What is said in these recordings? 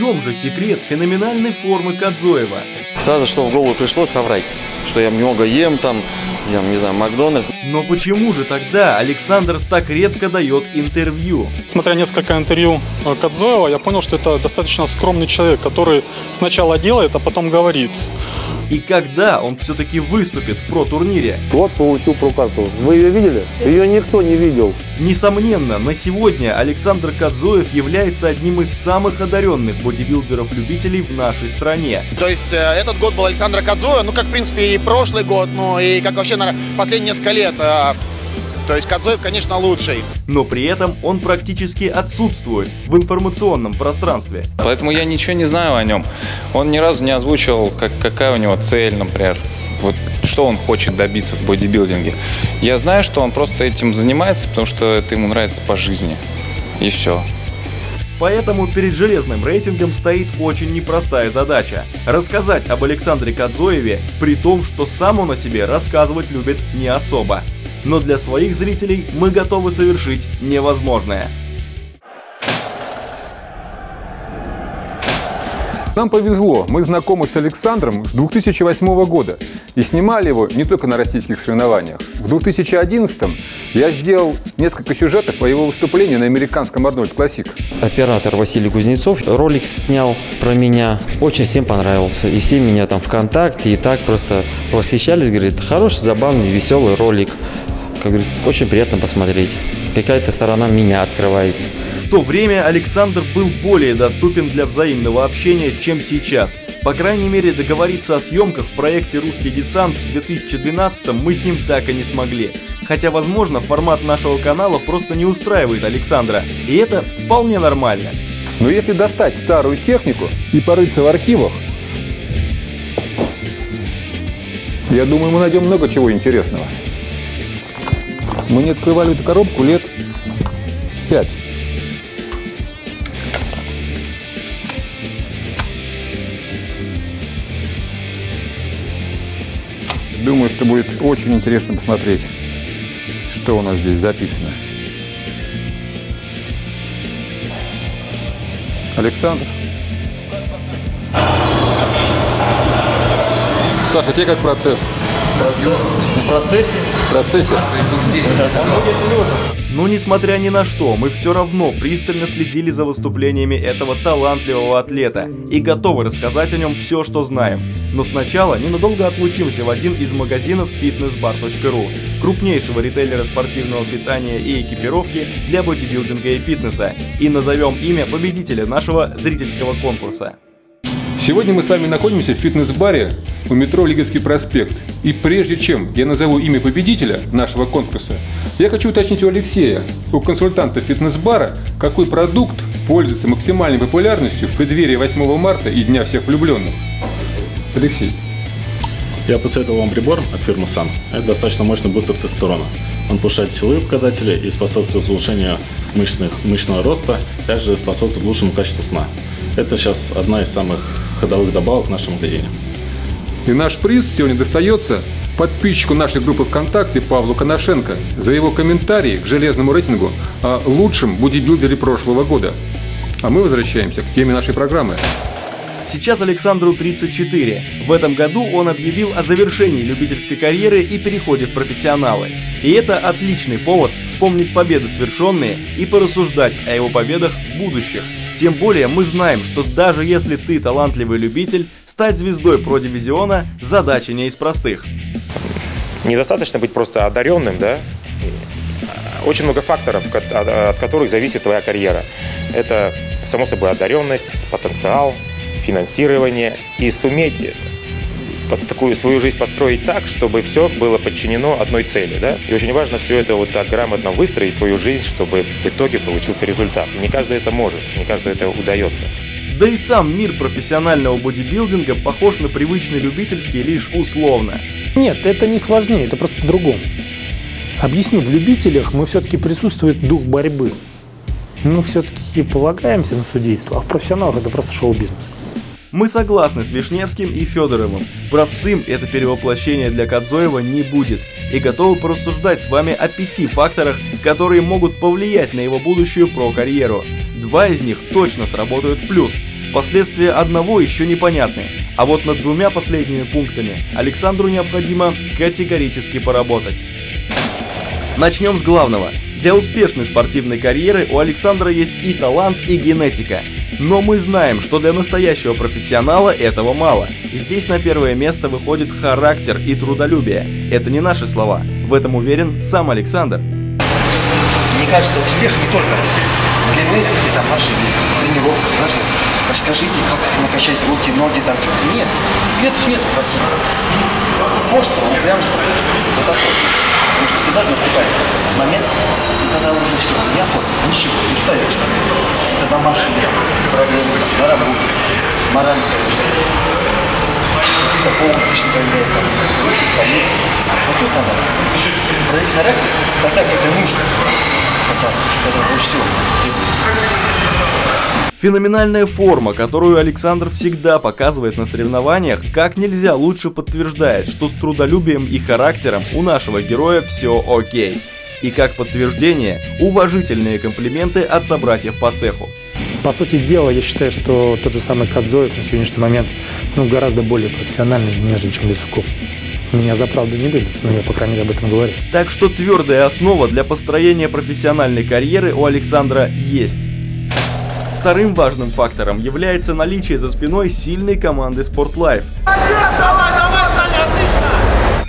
чем же секрет феноменальной формы Кадзоева? Сразу что в голову пришло, соврать, что я много ем там, я не знаю, Макдональдс. Но почему же тогда Александр так редко дает интервью? Смотря несколько интервью э, Кадзоева, я понял, что это достаточно скромный человек, который сначала делает, а потом говорит. И когда он все-таки выступит в про-турнире? Вот получил про-карту. Вы ее видели? Ее никто не видел. Несомненно, на сегодня Александр Кадзоев является одним из самых одаренных бодибилдеров-любителей в нашей стране. То есть э, этот год был Александра Кадзоева, ну как в принципе и прошлый год, ну и как вообще, наверное, последние несколько лет. То есть Кадзоев, конечно, лучший. Но при этом он практически отсутствует в информационном пространстве. Поэтому я ничего не знаю о нем. Он ни разу не озвучивал, как, какая у него цель, например. Вот что он хочет добиться в бодибилдинге. Я знаю, что он просто этим занимается, потому что это ему нравится по жизни. И все. Поэтому перед железным рейтингом стоит очень непростая задача – рассказать об Александре Кадзоеве, при том, что сам он о себе рассказывать любит не особо но для своих зрителей мы готовы совершить невозможное. Нам повезло, мы знакомы с Александром с 2008 года и снимали его не только на российских соревнованиях. В 2011 я сделал несколько сюжетов по его выступлению на американском Арнольд Классик. Оператор Василий Кузнецов ролик снял про меня. Очень всем понравился. И все меня там ВКонтакте и так просто восхищались. Говорит, хороший, забавный, веселый ролик как говорится, очень приятно посмотреть. Какая-то сторона меня открывается. В то время Александр был более доступен для взаимного общения, чем сейчас. По крайней мере, договориться о съемках в проекте «Русский десант» в 2012 мы с ним так и не смогли. Хотя, возможно, формат нашего канала просто не устраивает Александра, и это вполне нормально. Но если достать старую технику и порыться в архивах, я думаю, мы найдем много чего интересного. Мы не открывали эту коробку лет пять. Думаю, что будет очень интересно посмотреть, что у нас здесь записано. Александр. Саша, тебе как процесс? Процесс. В процессе? В процессе. Но несмотря ни на что, мы все равно пристально следили за выступлениями этого талантливого атлета и готовы рассказать о нем все, что знаем. Но сначала ненадолго отлучимся в один из магазинов fitnessbar.ru, крупнейшего ритейлера спортивного питания и экипировки для бодибилдинга и фитнеса, и назовем имя победителя нашего зрительского конкурса. Сегодня мы с вами находимся в фитнес-баре у метро Лиговский проспект. И прежде чем я назову имя победителя нашего конкурса, я хочу уточнить у Алексея, у консультанта фитнес-бара, какой продукт пользуется максимальной популярностью в преддверии 8 марта и Дня всех влюбленных. Алексей. Я посоветовал вам прибор от фирмы Sun. Это достаточно мощный бустер тестостерона. Он повышает силовые показатели и способствует улучшению мышечных, мышечного роста, также способствует лучшему качеству сна. Это сейчас одна из самых ходовых добавок в нашем магазине. И наш приз сегодня достается подписчику нашей группы ВКонтакте Павлу Коношенко за его комментарии к железному рейтингу о лучшем бодибилдере прошлого года. А мы возвращаемся к теме нашей программы. Сейчас Александру 34. В этом году он объявил о завершении любительской карьеры и переходе в профессионалы. И это отличный повод вспомнить победы совершенные и порассуждать о его победах будущих. Тем более мы знаем, что даже если ты талантливый любитель, стать звездой про-дивизиона – задача не из простых. Недостаточно быть просто одаренным, да? Очень много факторов, от которых зависит твоя карьера. Это, само собой, одаренность, потенциал, финансирование и суметь под такую свою жизнь построить так, чтобы все было подчинено одной цели. Да? И очень важно все это вот так грамотно выстроить свою жизнь, чтобы в итоге получился результат. Не каждый это может, не каждый это удается. Да и сам мир профессионального бодибилдинга похож на привычный любительский лишь условно. Нет, это не сложнее, это просто по-другому. Объясню, в любителях мы все-таки присутствует дух борьбы. Мы все-таки полагаемся на судейство, а в профессионалах это просто шоу-бизнес. Мы согласны с Вишневским и Федоровым. Простым это перевоплощение для Кадзоева не будет. И готовы порассуждать с вами о пяти факторах, которые могут повлиять на его будущую про-карьеру. Два из них точно сработают в плюс. Последствия одного еще непонятны, а вот над двумя последними пунктами Александру необходимо категорически поработать. Начнем с главного. Для успешной спортивной карьеры у Александра есть и талант, и генетика. Но мы знаем, что для настоящего профессионала этого мало. Здесь на первое место выходит характер и трудолюбие. Это не наши слова. В этом уверен сам Александр. Мне кажется, успех не только в генетике, там, нашей в тренировках, даже расскажите, как накачать руки, ноги, там что-то. Нет, секретов нет в России. Просто упрямство. Вот такое. Потому что всегда наступает момент, когда уже все, неохота, ничего, устаешь. Это домашние проблемы, на работе, морально какие-то повод лично появляется, комиссия. Вот тут надо проявить характер тогда, когда нужно. Это, когда больше всего Феноменальная форма, которую Александр всегда показывает на соревнованиях, как нельзя лучше подтверждает, что с трудолюбием и характером у нашего героя все окей. И как подтверждение, уважительные комплименты от собратьев по цеху. По сути дела, я считаю, что тот же самый Кадзоев на сегодняшний момент ну, гораздо более профессиональный, нежели чем Лисуков. Меня за правду не любят, но я, по крайней мере, об этом говорю. Так что твердая основа для построения профессиональной карьеры у Александра есть. Вторым важным фактором является наличие за спиной сильной команды Sport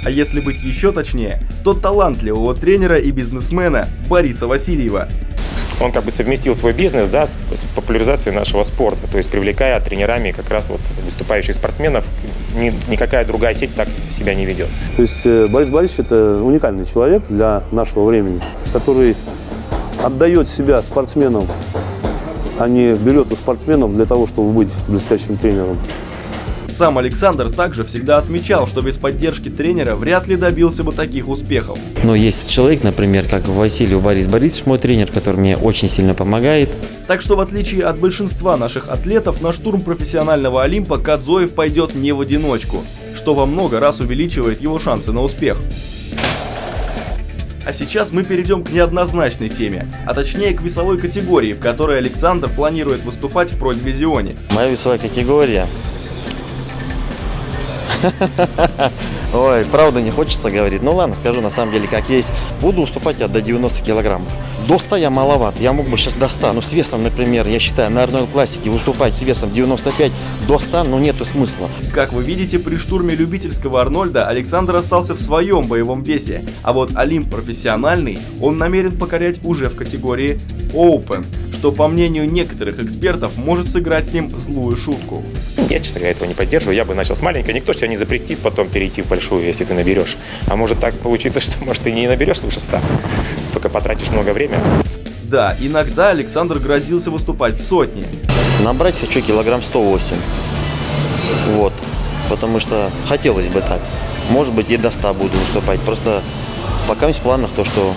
А если быть еще точнее, то талантливого тренера и бизнесмена Бориса Васильева. Он как бы совместил свой бизнес да, с, с популяризацией нашего спорта, то есть привлекая тренерами как раз вот выступающих спортсменов. Ни, никакая другая сеть так себя не ведет. То есть э, Борис Борисович это уникальный человек для нашего времени, который отдает себя спортсменам а не берет у спортсменов для того, чтобы быть блестящим тренером. Сам Александр также всегда отмечал, что без поддержки тренера вряд ли добился бы таких успехов. Но есть человек, например, как Василий Борис Борисович, мой тренер, который мне очень сильно помогает. Так что в отличие от большинства наших атлетов, на штурм профессионального Олимпа Кадзоев пойдет не в одиночку, что во много раз увеличивает его шансы на успех. А сейчас мы перейдем к неоднозначной теме, а точнее к весовой категории, в которой Александр планирует выступать в продивизионе. Моя весовая категория Ой, правда не хочется говорить. Ну ладно, скажу на самом деле как есть. Буду уступать я до 90 килограммов. До 100 я маловат. Я мог бы сейчас до 100. Ну с весом, например, я считаю, на Арнольд классике выступать с весом 95 до 100, ну нету смысла. Как вы видите, при штурме любительского Арнольда Александр остался в своем боевом весе. А вот Олимп профессиональный он намерен покорять уже в категории Open что, по мнению некоторых экспертов, может сыграть с ним злую шутку. Я, честно говоря, этого не поддерживаю. Я бы начал с маленькой. Никто тебя не запретит потом перейти в большую, если ты наберешь. А может так получиться, что, может, ты не наберешь свыше 100. Только потратишь много времени. Да, иногда Александр грозился выступать в сотне. Набрать хочу килограмм 108. Вот. Потому что хотелось бы так. Может быть, и до 100 буду выступать. Просто пока есть в планах то, что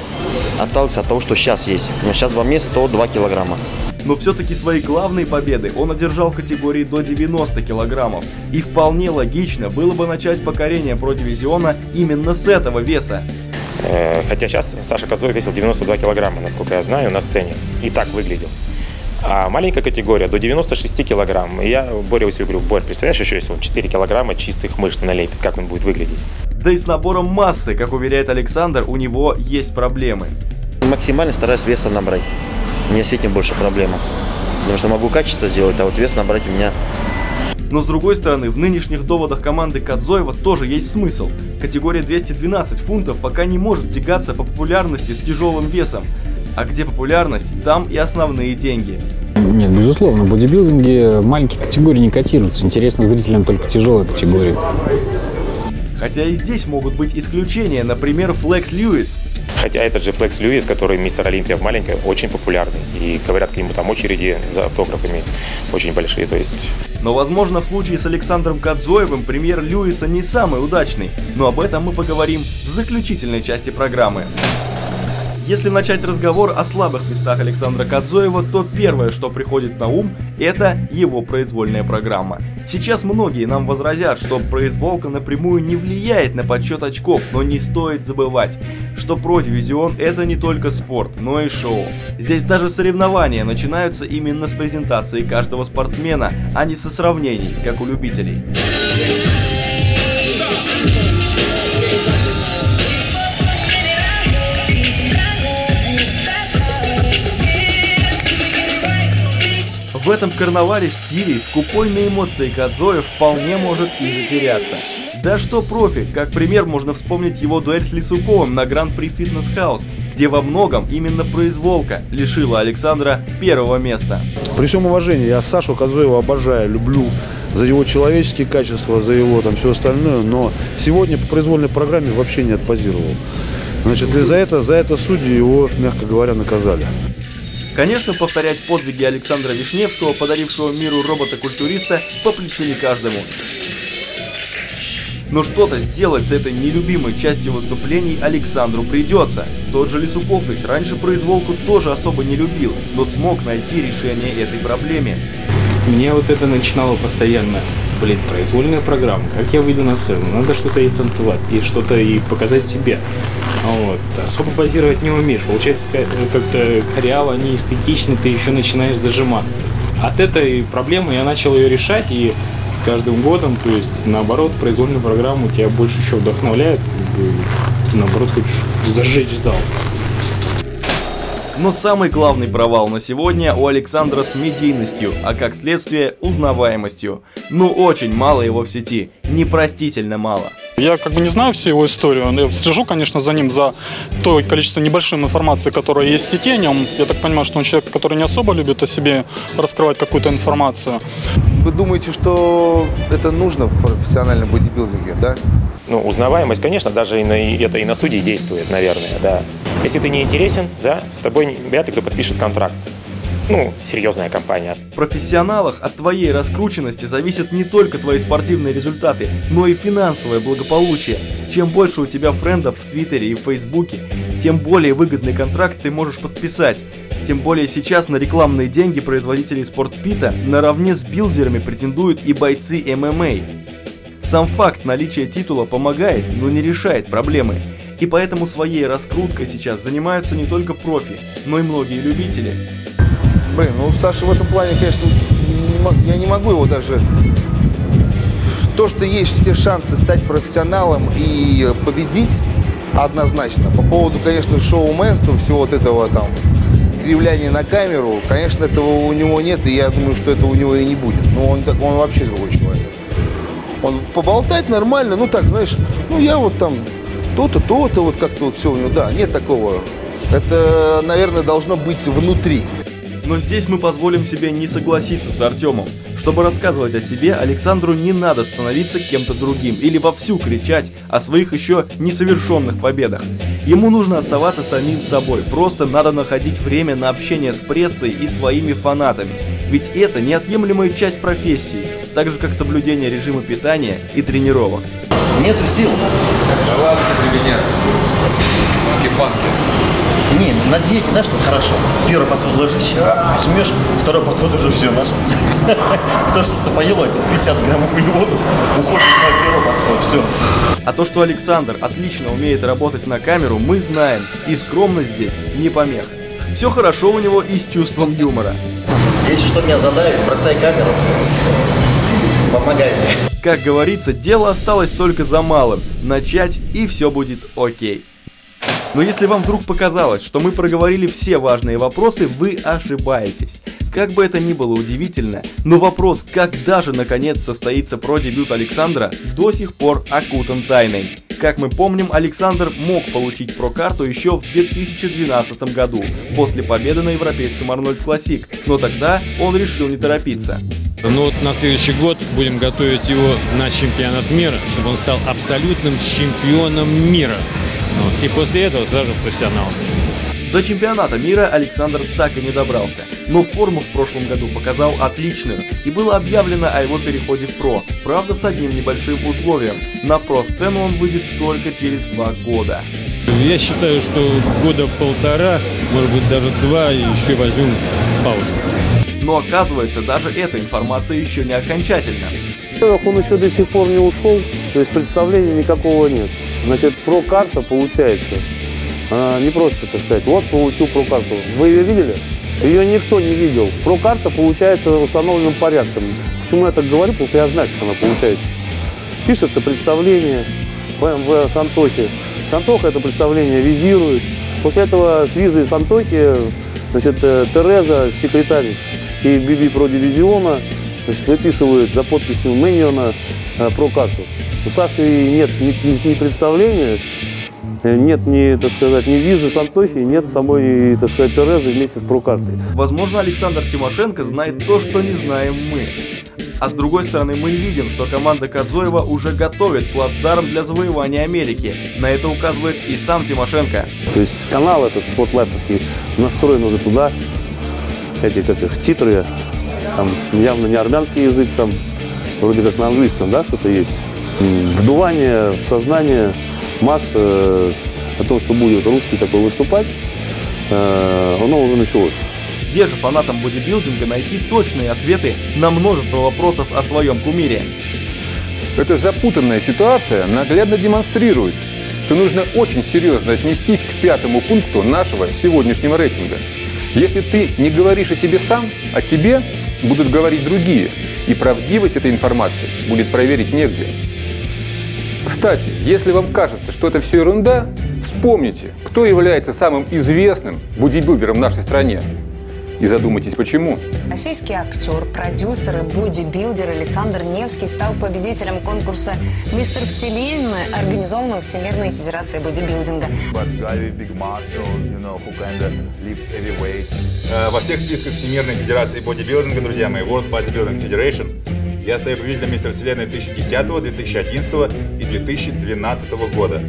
отталкиваться от того, что сейчас есть. Но сейчас во мне 102 килограмма. Но все-таки свои главные победы он одержал в категории до 90 килограммов. И вполне логично было бы начать покорение продивизиона именно с этого веса. Э, хотя сейчас Саша Козлов весил 92 килограмма, насколько я знаю, на сцене. И так выглядел. А маленькая категория до 96 килограмм. И я Боря Василию говорю, Борь, представляешь, еще если он 4 килограмма чистых мышц налепит, как он будет выглядеть? Да и с набором массы, как уверяет Александр, у него есть проблемы. Максимально стараюсь веса набрать. У меня с этим больше проблема. Потому что могу качество сделать, а вот вес набрать у меня но с другой стороны, в нынешних доводах команды Кадзоева тоже есть смысл. Категория 212 фунтов пока не может тягаться по популярности с тяжелым весом. А где популярность, там и основные деньги. Нет, безусловно, в бодибилдинге маленькие категории не котируются. Интересно зрителям только тяжелая категория. Хотя и здесь могут быть исключения, например, Флекс Льюис. Хотя этот же Флекс Льюис, который мистер Олимпия в маленькой, очень популярный. И говорят, к нему там очереди за автографами очень большие. То есть... Но, возможно, в случае с Александром Кадзоевым премьер Льюиса не самый удачный. Но об этом мы поговорим в заключительной части программы. Если начать разговор о слабых местах Александра Кадзоева, то первое, что приходит на ум, это его произвольная программа. Сейчас многие нам возразят, что произволка напрямую не влияет на подсчет очков, но не стоит забывать, что про-дивизион это не только спорт, но и шоу. Здесь даже соревнования начинаются именно с презентации каждого спортсмена, а не со сравнений, как у любителей. В этом карнавале стилей скупой на эмоции Кадзоев вполне может и затеряться. Да что профи, как пример можно вспомнить его дуэль с Лисуковым на Гран-при Фитнес Хаус, где во многом именно произволка лишила Александра первого места. При всем уважении, я Сашу Кадзоева обожаю, люблю за его человеческие качества, за его там все остальное, но сегодня по произвольной программе вообще не отпозировал. Значит, и за это, за это судьи его, мягко говоря, наказали. Конечно, повторять подвиги Александра Вишневского, подарившего миру робота-культуриста, по плечу каждому. Но что-то сделать с этой нелюбимой частью выступлений Александру придется. Тот же Лисуков ведь раньше произволку тоже особо не любил, но смог найти решение этой проблеме. Меня вот это начинало постоянно блин, произвольная программа, как я выйду на сцену, надо что-то и танцевать, и что-то и показать себе. Вот. Особо позировать не умеешь. Получается, как-то реал, они эстетичны, ты еще начинаешь зажиматься. От этой проблемы я начал ее решать, и с каждым годом, то есть наоборот, произвольную программу тебя больше еще вдохновляет, как бы, наоборот хочешь зажечь зал. Но самый главный провал на сегодня у Александра с медийностью, а как следствие узнаваемостью. Ну очень мало его в сети, непростительно мало. Я как бы не знаю всю его историю, я слежу, конечно, за ним, за то количество небольшой информации, которая есть в сети о нем. Я так понимаю, что он человек, который не особо любит о себе раскрывать какую-то информацию. Вы думаете, что это нужно в профессиональном бодибилдинге, да? Ну, узнаваемость, конечно, даже и на, это и на судей действует, наверное, да. Если ты не интересен, да, с тобой вряд ли кто подпишет контракт. Ну, серьезная компания. В профессионалах от твоей раскрученности зависят не только твои спортивные результаты, но и финансовое благополучие. Чем больше у тебя френдов в Твиттере и в Фейсбуке, тем более выгодный контракт ты можешь подписать. Тем более сейчас на рекламные деньги производителей спортпита наравне с билдерами претендуют и бойцы ММА. Сам факт наличия титула помогает, но не решает проблемы. И поэтому своей раскруткой сейчас занимаются не только профи, но и многие любители. Блин, ну Саша в этом плане, конечно, я не могу его даже... То, что есть все шансы стать профессионалом и победить, однозначно. По поводу, конечно, шоуменства, всего вот этого там кривляния на камеру, конечно, этого у него нет, и я думаю, что этого у него и не будет. Но он, он вообще другой человек. Он поболтать нормально, ну так, знаешь, ну я вот там то-то, то-то, вот как-то вот все у него, да, нет такого. Это, наверное, должно быть внутри. Но здесь мы позволим себе не согласиться с Артемом. Чтобы рассказывать о себе, Александру не надо становиться кем-то другим или вовсю кричать о своих еще несовершенных победах. Ему нужно оставаться самим собой, просто надо находить время на общение с прессой и своими фанатами. Ведь это неотъемлемая часть профессии, так же как соблюдение режима питания и тренировок. Нету сил. Да ладно тебе нет. Кипанки. Не, на диете, знаешь, что хорошо. Первый подход ложишься, жмешь, второй подход уже все, наш. Кто что-то поел, это 50 граммов углеводов, уходит на первый подход, все. А то, что Александр отлично умеет работать на камеру, мы знаем, и скромность здесь не помеха. Все хорошо у него и с чувством юмора. Если что меня задавит, бросай камеру, помогай мне. Как говорится, дело осталось только за малым. Начать и все будет окей. Но если вам вдруг показалось, что мы проговорили все важные вопросы, вы ошибаетесь. Как бы это ни было удивительно, но вопрос, когда же наконец состоится про-дебют Александра, до сих пор окутан тайной. Как мы помним, Александр мог получить про-карту еще в 2012 году, после победы на европейском Арнольд Классик, но тогда он решил не торопиться. Ну вот на следующий год будем готовить его на чемпионат мира, чтобы он стал абсолютным чемпионом мира. Вот. И после этого сразу профессионалом. До чемпионата мира Александр так и не добрался, но форму в прошлом году показал отличную, и было объявлено о его переходе в ПРО, правда с одним небольшим условием. На ПРО-сцену он выйдет только через два года. Я считаю, что года полтора, может быть даже два, и еще возьмем паузу. Но оказывается, даже эта информация еще не окончательна. Во-первых, он еще до сих пор не ушел, то есть представления никакого нет. Значит, про-карта получается а, не просто, так сказать, вот получил про-карту. Вы ее видели? Ее никто не видел. Про-карта получается установленным порядком. Почему я так говорю? Потому что я знаю, как она получается. Пишется представление БМВ с Антохи. С Антоха это представление визирует. После этого с визы с Антохи, значит, э, Тереза, секретарь и Биби про дивизиона, значит, выписывают за подписью Мэниона про карту. У Саши нет ни, ни, ни представления, э, нет ни, так сказать, ни визы с Антохи, нет самой, так сказать, Терезы вместе с прокартой. Возможно, Александр Тимошенко знает то, что не знаем мы. А с другой стороны, мы видим, что команда Кадзоева уже готовит плацдарм для завоевания Америки. На это указывает и сам Тимошенко. То есть канал этот спотлайфовский настроен уже туда, эти как их титры, там явно не армянский язык, там вроде как на английском, да, что-то есть. Вдувание в сознание масс э, о том, что будет русский такой выступать, э, оно уже началось. Где же фанатам бодибилдинга найти точные ответы на множество вопросов о своем кумире? Эта запутанная ситуация наглядно демонстрирует, что нужно очень серьезно отнестись к пятому пункту нашего сегодняшнего рейтинга. Если ты не говоришь о себе сам, о тебе будут говорить другие, и правдивость этой информации будет проверить негде. Кстати, если вам кажется, что это все ерунда, вспомните, кто является самым известным бодибилдером в нашей стране. И задумайтесь, почему. Российский актер, продюсер и бодибилдер Александр Невский стал победителем конкурса «Мистер Вселенная», организованного Всемирной Федерацией бодибилдинга. Э, Во всех списках Всемирной Федерации бодибилдинга, друзья мои, World Bodybuilding Federation, я стою победителем Мистера Вселенной 2010, 2011 и 2012 года.